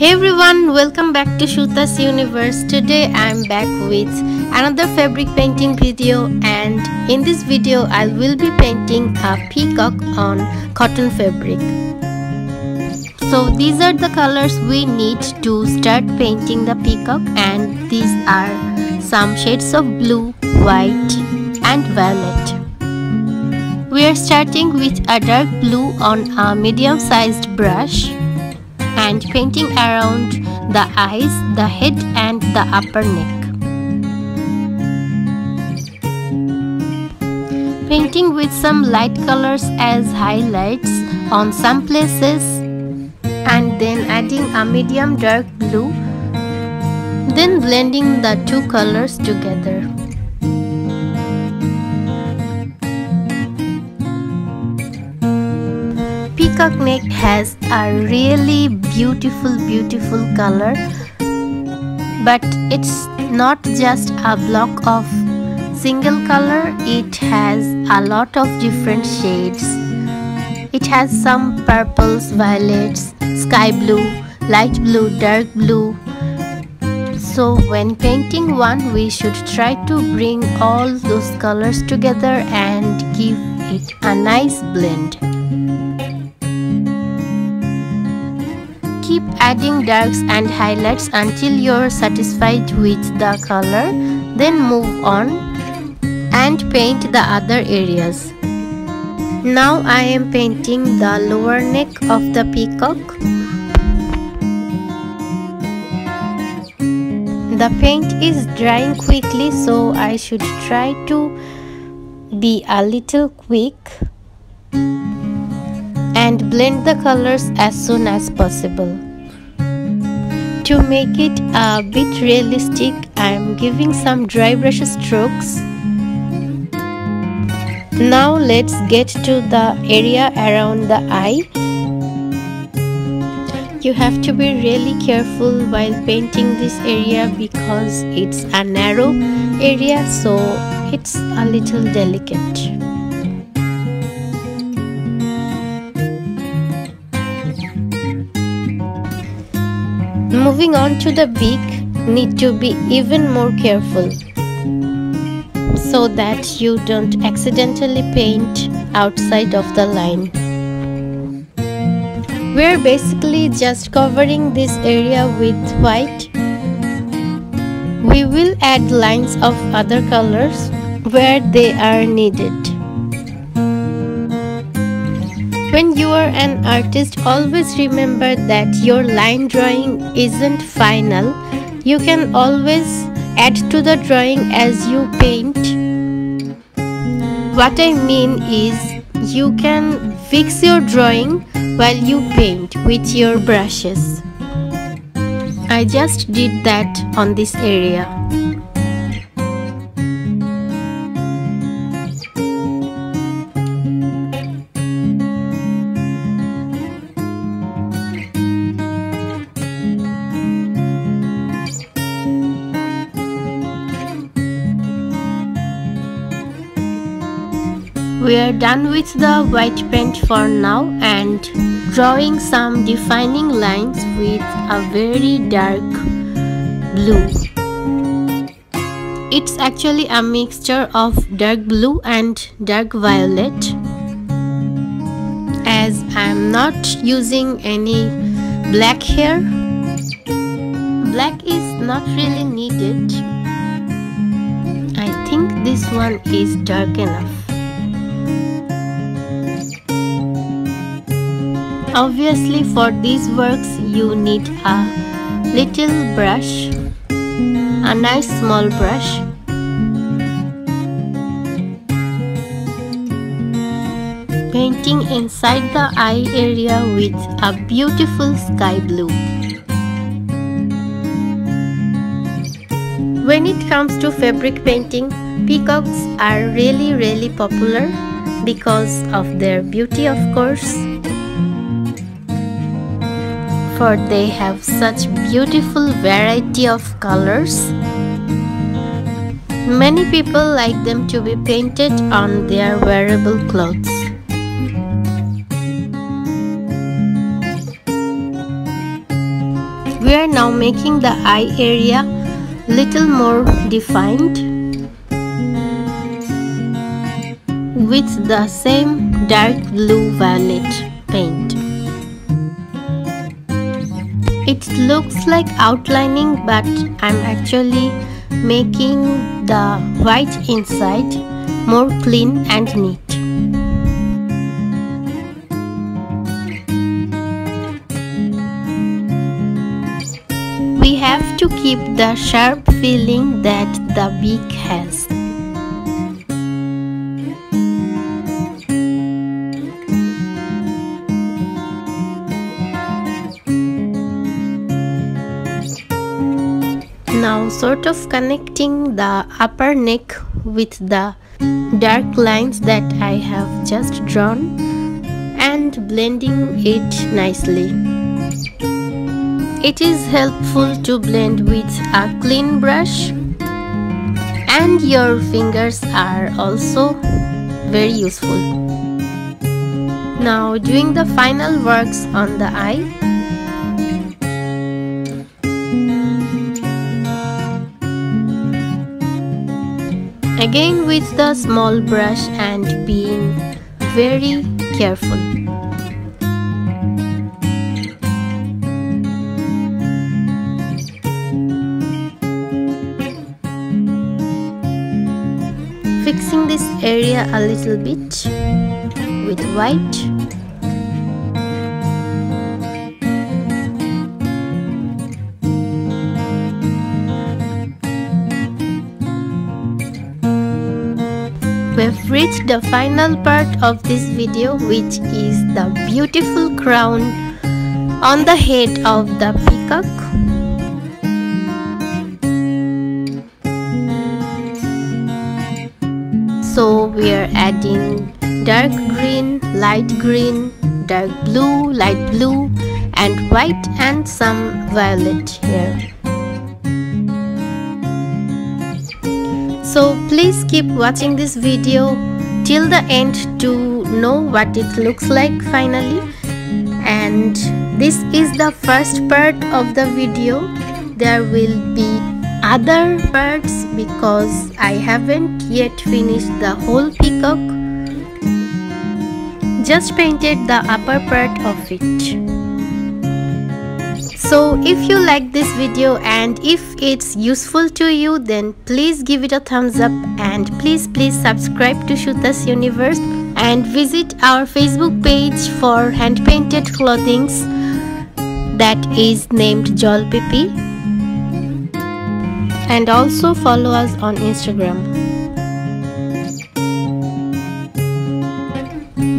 Hey everyone, welcome back to Su Ta's Universe. Today I'm back with another fabric painting video and in this video I will be painting a peacock on cotton fabric. So these are the colors we need to start painting the peacock and these are some shades of blue, white and violet. We are starting with a dark blue on a medium sized brush and painting around the eyes, the head and the upper neck. Painting with some light colors as highlights on some places and then adding a medium dark blue then blending the two colors together. Peacock neck has a really beautiful beautiful color but it's not just a block of single color it has a lot of different shades. It has some purples violets sky blue light blue dark blue. So when painting one we should try to bring all those colors together and give it a nice blend keep adding darks and highlights until you're satisfied with the color then move on and paint the other areas. Now I am painting the lower neck of the peacock. The paint is drying quickly so I should try to be a little quick and blend the colors as soon as possible. To make it a bit realistic, I am giving some dry brush strokes. Now let's get to the area around the eye. You have to be really careful while painting this area because it's a narrow area so it's a little delicate. Moving on to the beak, need to be even more careful so that you don't accidentally paint outside of the line. We're basically just covering this area with white. We will add lines of other colors where they are needed. When you are an artist, always remember that your line drawing isn't final. You can always add to the drawing as you paint. What I mean is, you can fix your drawing while you paint with your brushes. I just did that on this area. We are done with the white paint for now and drawing some defining lines with a very dark blue. It's actually a mixture of dark blue and dark violet. As I'm not using any black here, black is not really needed. I think this one is dark enough. Obviously for these works you need a little brush, a nice small brush. Painting inside the eye area with a beautiful sky blue. When it comes to fabric painting, peacocks are really really popular because of their beauty of course for they have such beautiful variety of colors. Many people like them to be painted on their wearable clothes. we are now making the eye area little more defined with the same dark blue violet paint. It looks like outlining but I'm actually making the white inside more clean and neat. We have to keep the sharp feeling that the beak has. Sort of connecting the upper neck with the dark lines that I have just drawn and blending it nicely. It is helpful to blend with a clean brush and your fingers are also very useful. Now doing the final works on the eye. Again with the small brush and being very careful. Fixing this area a little bit with white We've reached the final part of this video which is the beautiful crown on the head of the peacock. So we are adding dark green, light green, dark blue, light blue and white and some violet here. So please keep watching this video till the end to know what it looks like finally. And this is the first part of the video. There will be other parts because I haven't yet finished the whole peacock. Just painted the upper part of it so if you like this video and if it's useful to you then please give it a thumbs up and please please subscribe to Su Ta's Universe and visit our Facebook page for hand painted clothings that is named Jolpipi and also follow us on Instagram.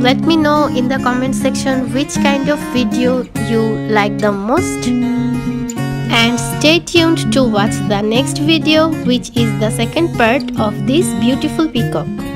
Let me know in the comment section which kind of video you like the most. And stay tuned to watch the next video which is the second part of this beautiful peacock.